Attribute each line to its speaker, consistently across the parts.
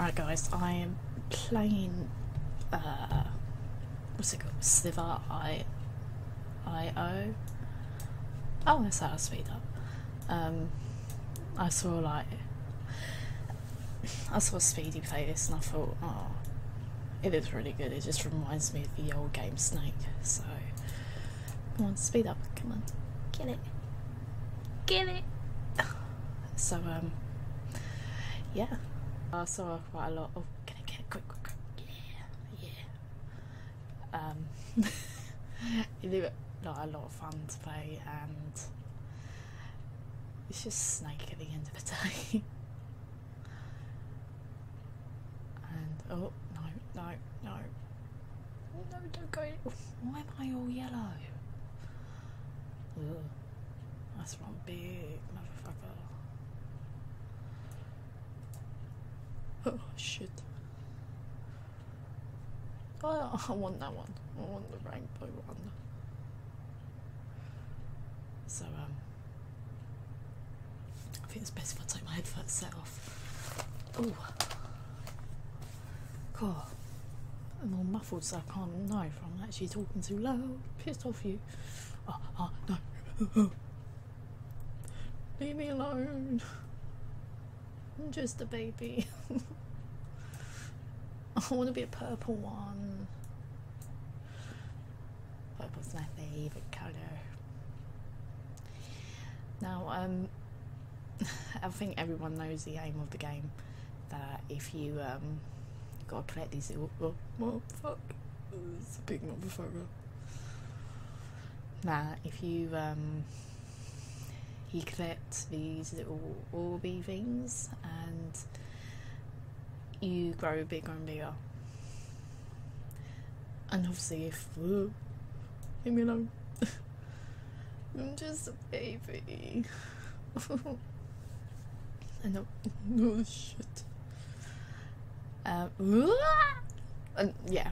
Speaker 1: Right, guys, I am playing. Uh, what's it called? Sliver I. I O. Oh, that's how I speed up. Um, I saw like. I saw Speedy play this and I thought, oh, it is really good. It just reminds me of the old game Snake. So, come on, speed up. Come on, get it, get it. So, um, yeah. I saw quite a lot of. Get it, get it, quick, quick, quick. Yeah, yeah. Um, it was like a lot of fun to play, and it's just Snake at the end of the day. and oh no, no, no, no! Don't go. Why am I all yellow? Ugh. That's one big motherfucker. Oh shit. Oh, I want that one. I want the rainbow one. So, um, I think it's best if I take my headphones set off. Ooh. God. I'm all muffled so I can't know if I'm actually talking too loud. Pissed off you. Oh, oh no. Leave me alone. I'm just a baby. I want to be a purple one. Purple's my favourite colour. Now, um, I think everyone knows the aim of the game. That if you um, gotta collect these little oh, oh fuck, it's a big motherfucker. Now, if you um, you collect these little orby things and you grow bigger and bigger. And obviously, if uh, leave me alone, I'm just a baby. and no, no shit. Uh, and yeah,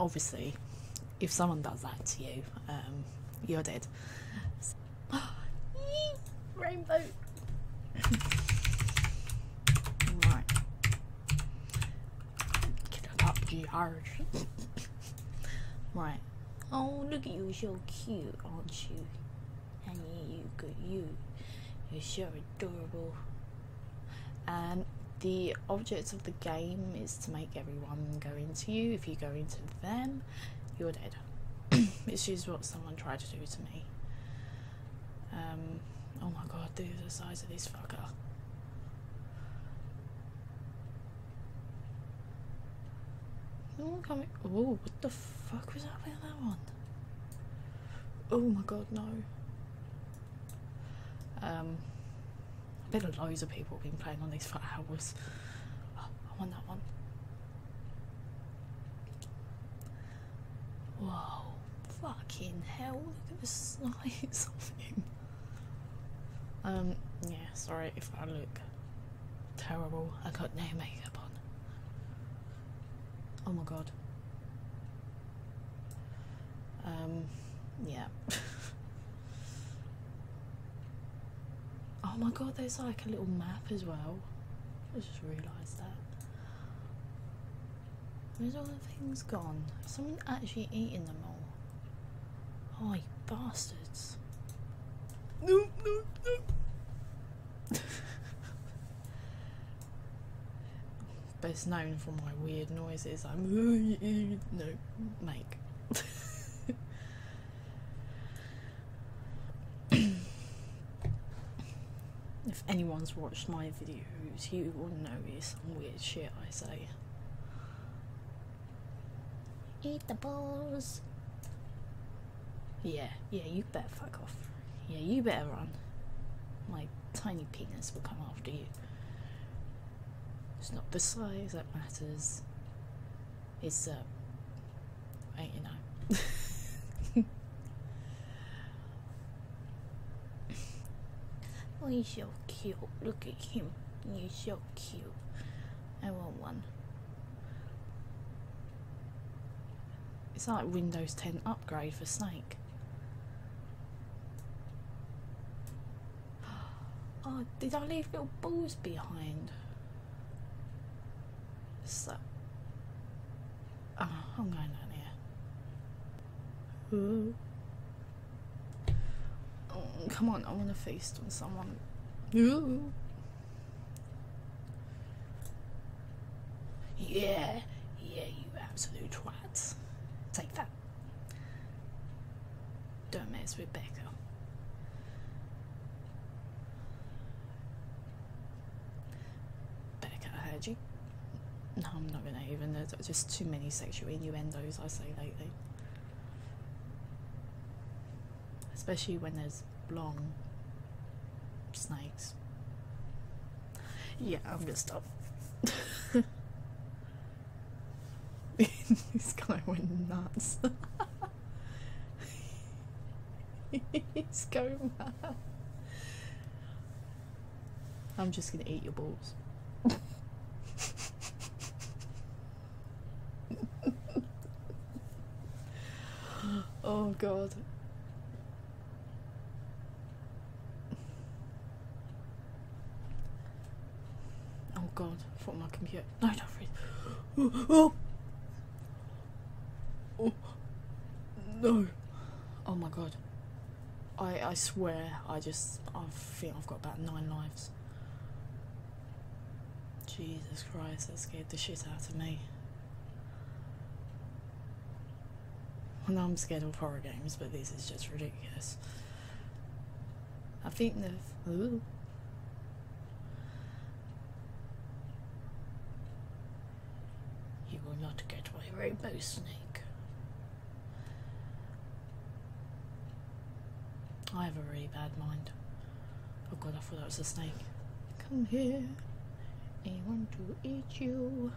Speaker 1: obviously, if someone does that to you, um, you're dead. Rainbow. right. Get up, hard. right. Oh, look at you, so cute, aren't you? And you, good you. You're so adorable. And the object of the game is to make everyone go into you. If you go into them, you're dead. Which is what someone tried to do to me. Um, oh my god, dude, the size of this fucker. Oh, coming. Oh, what the fuck was happening with that one? Oh my god, no. Um, I bet loads of people have been playing on these for hours. Oh, I want that one. Whoa, fucking hell, look at the size of him. Um, yeah, sorry if I look terrible. I got no makeup on. Oh my god. Um, yeah. oh my god, there's like a little map as well. I just realised that. Where's all the things gone? Someone actually eating them all? Oh, you bastards. No, nope, nope. Best known for my weird noises. I'm no make. if anyone's watched my videos, you will know it's some weird shit I say. Eat the balls. Yeah, yeah, you better fuck off. Yeah, you better run. My tiny penis will come after you. It's not the size that matters. It's, uh, you know. oh, he's so cute. Look at him. He's so cute. I want one. It's like Windows 10 upgrade for Snake. Oh, did I leave little balls behind? So, oh, I'm going down here. Oh, come on, I want to feast on someone. Ooh. Yeah, yeah, you absolute twat. Take that. Don't mess with Becca. Becca, No, I'm not gonna even. There's just too many sexual innuendos, I say lately. Especially when there's long snakes. Yeah, I'm gonna stop. this guy went nuts. He's going mad. I'm just gonna eat your balls. Oh god. Oh god, for my computer. No, don't freeze. Oh, oh. oh. No. Oh my god. I I swear I just I think I've got about nine lives. Jesus Christ, that scared the shit out of me. Know I'm scared of horror games, but this is just ridiculous. I think the ooh. You will not get my rainbow snake. I have a really bad mind. Oh god, I thought that was a snake. Come here. I want to eat you.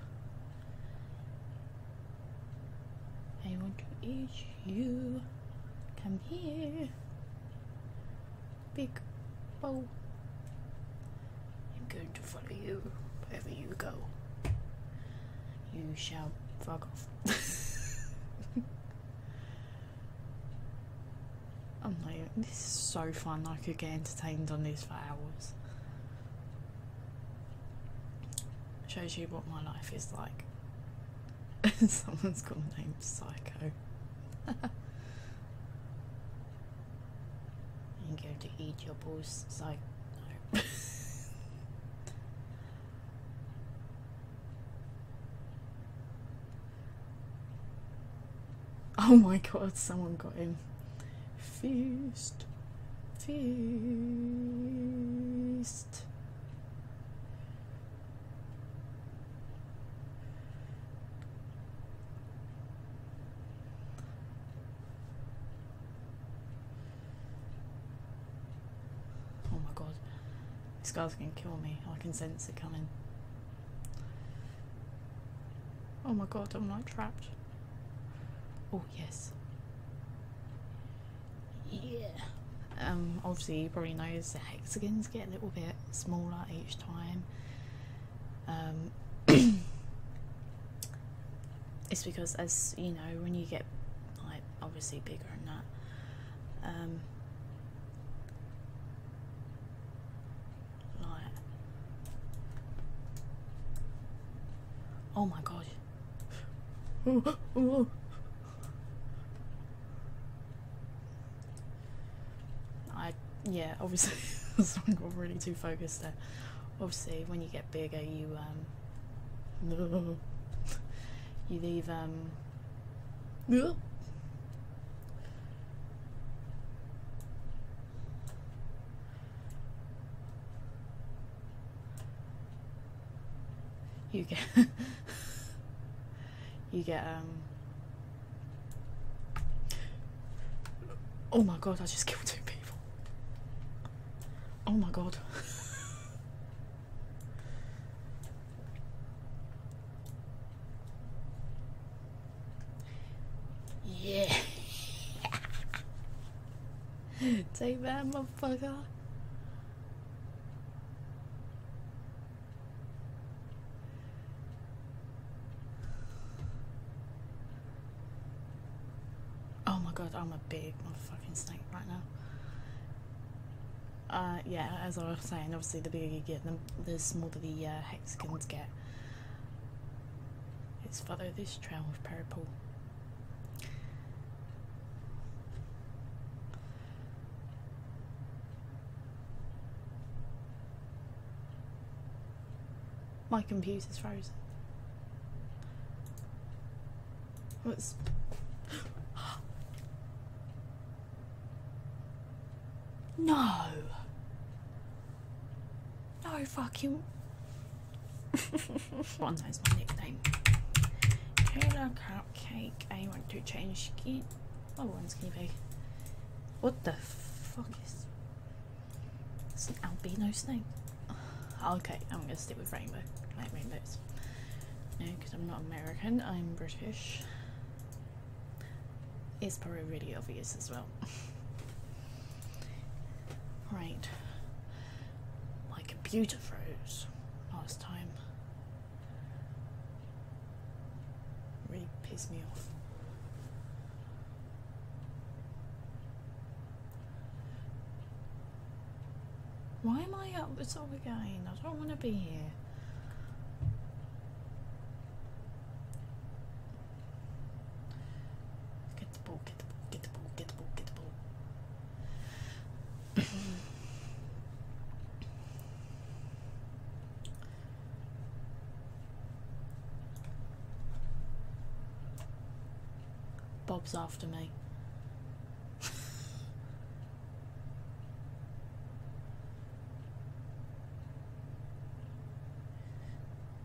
Speaker 1: I want to eat you. Come here. Big bow. I'm going to follow you wherever you go. You shall fuck off. I'm like, this is so fun. I could get entertained on this for hours. Shows you what my life is like. Someone's called got a name Psycho. I'm going to eat your Psycho. No. oh my god, someone got him. Feast. Feast. Oh my god. This guy's gonna kill me. I can sense it coming. Oh my god, I'm like trapped. Oh, yes. Yeah. Um, obviously, you probably notice the hexagons get a little bit smaller each time. Um, it's because, as you know, when you get like obviously bigger and that, um, like, oh my god. I yeah, obviously I got really too focused there. Obviously, when you get bigger, you um, you leave um. You get you get um Oh my god, I just killed two people. Oh my god. yeah. Take that, motherfucker. Oh my god, I'm a big motherfucking snake right now. Uh, yeah, as I was saying, obviously the bigger you get, the, the smaller the uh, hexagons get. Let's follow this trail of purple. My computer's frozen. What's No. No fucking One knows my nickname. Killer cupcake. I want to change skin. Oh, one's gonna be. What the fuck is? It's an albino snake. Oh, okay, I'm gonna stick with rainbow. Like rainbows. No, because I'm not American. I'm British. It's probably really obvious as well. right. My computer froze last time. Really pissed me off. Why am I up the top again? I don't want to be here. Get the ball, get the ball, get the ball, get the ball, get the ball. Bob's after me.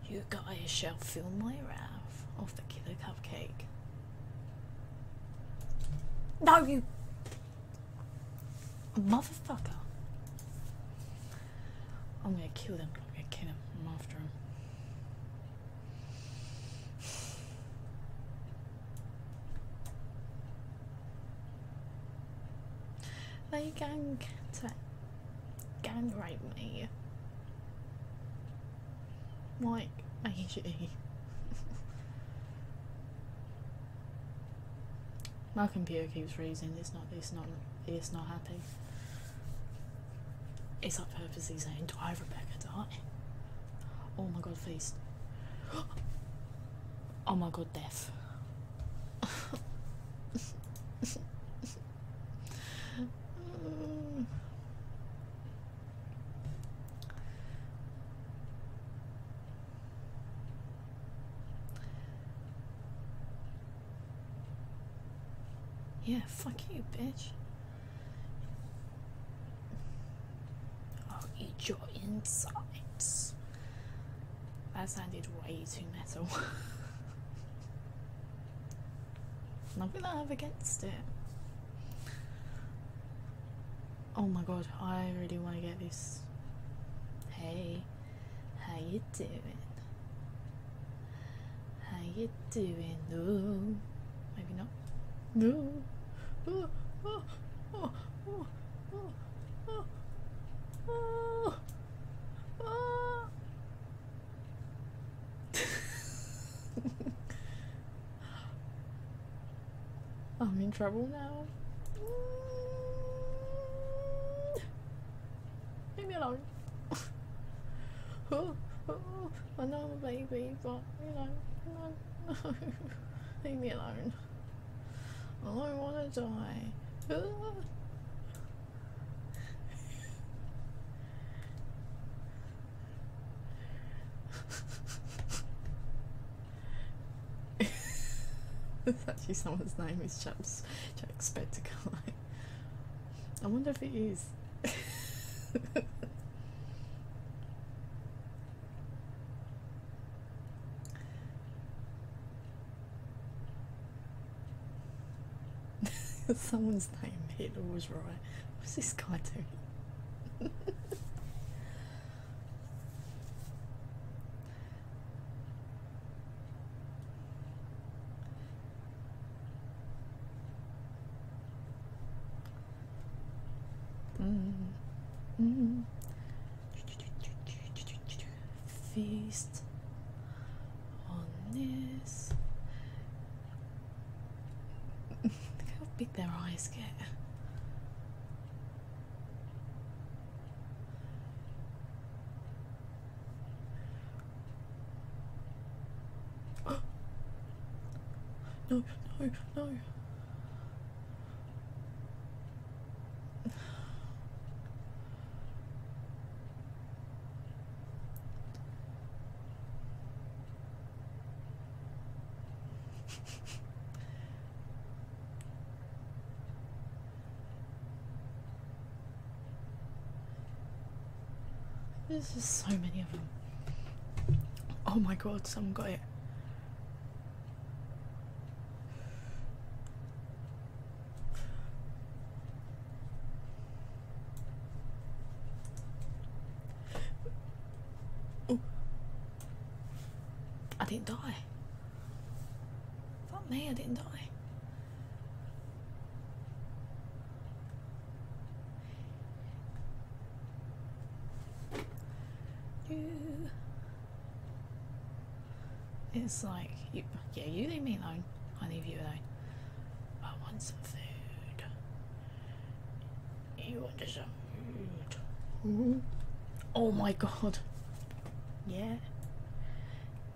Speaker 1: you guys shall feel my wrath of the killer cupcake. No, you motherfucker! I'm gonna kill them. I'm gonna kill him. I'm after him. They gang to gang rape me. Like AG. My computer keeps freezing. It's not. It's not. It's not happy. It's like purposely saying, "Die, Rebecca, die." Oh my god, feast. Oh my god, death. Yeah, fuck you, bitch. I'll eat your insides. That sounded way too metal. Nothing I have against it. Oh my god, I really want to get this. Hey, how you doing? How you doing? No, maybe not. No. I'm in trouble now. Leave me alone. oh, oh, I know I'm a baby, but you know, no, leave me alone. I want to die. It's actually someone's name is Chaps Jack Spectacle. I wonder if it is. Someone's name Hitler was right. What's this guy doing? Mm. Mm. Feast on this. Look how big their eyes get. no, no, no. There's just so many of them. Oh my god, someone got it. Oh. I didn't die. Fuck me, I didn't die. It's like, you, yeah, you leave me alone. I leave you alone. I want some food. You want some food. Oh my god. Yeah.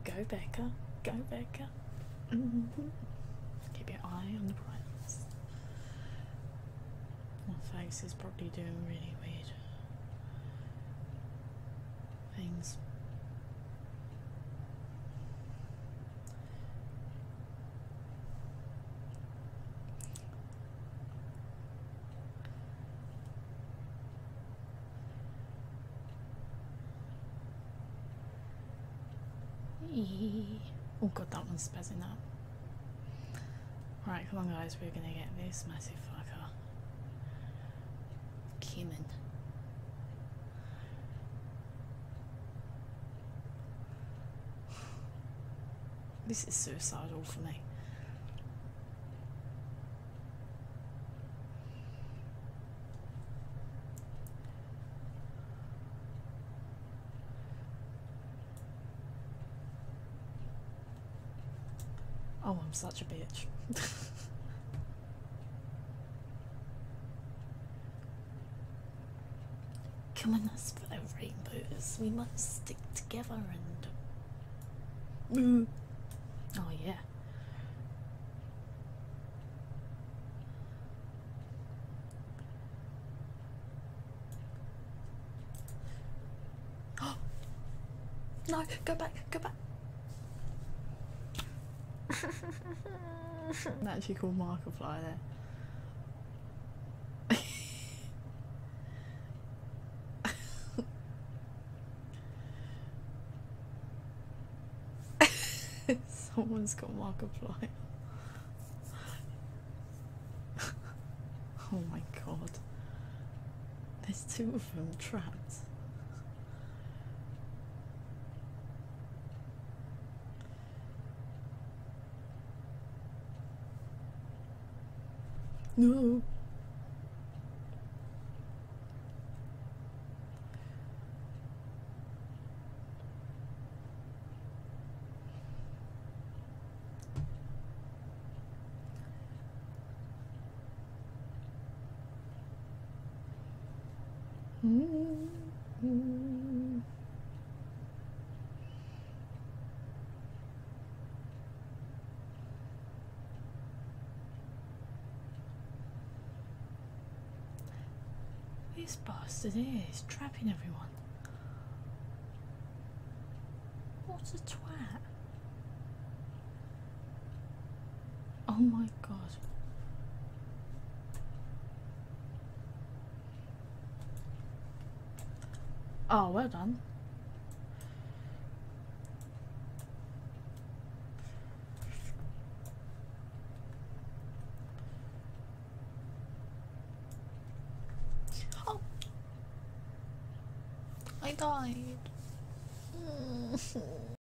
Speaker 1: Go Becca. Go Becca. Mm -hmm. Keep your eye on the prize. My face is probably doing really weird things. Oh god, that one's spazzing up. Right, come on guys, we're gonna get this massive fucker. Cumin. This is suicidal for me. Oh, I'm such a bitch. Come on, us for the rainbows. We must stick together and. Mm. Oh, yeah. Oh No, go back, go back. That's actually called Markiplier there. Someone's got Markiplier. oh my god. There's two of them trapped. No. Mm -hmm. This bastard is trapping everyone. What a twat. Oh my god. Oh, well done.